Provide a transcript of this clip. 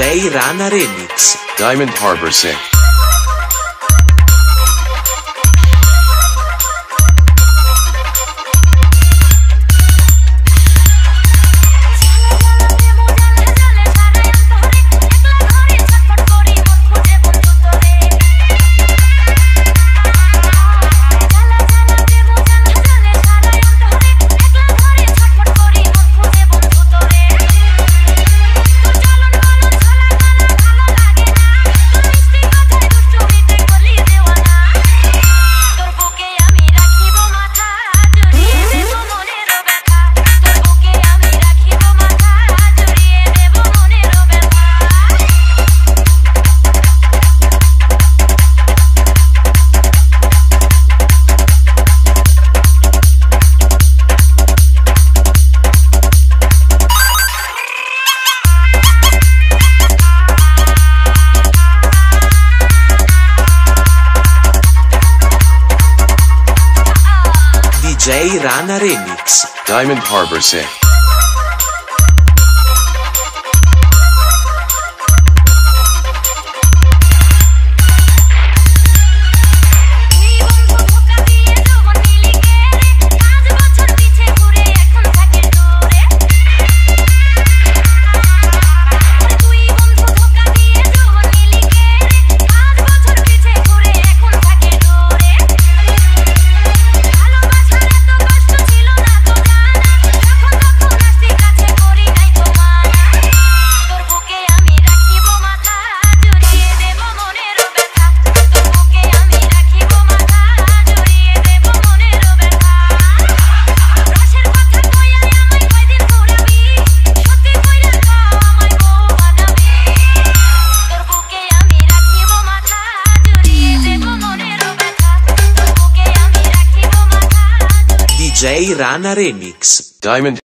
DJ Rana Remix. Diamond Harbor Sick. DJ Rana Remix. Diamond Harbor Sick. DJ Rana Remix. Diamond